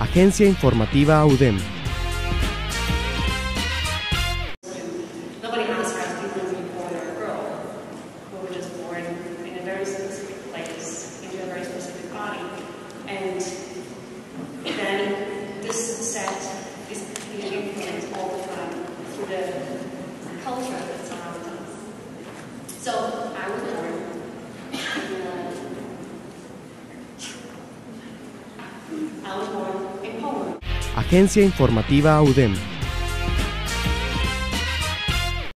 Agencia Informativa UDEM. I was born Agencia Informativa AUDEM.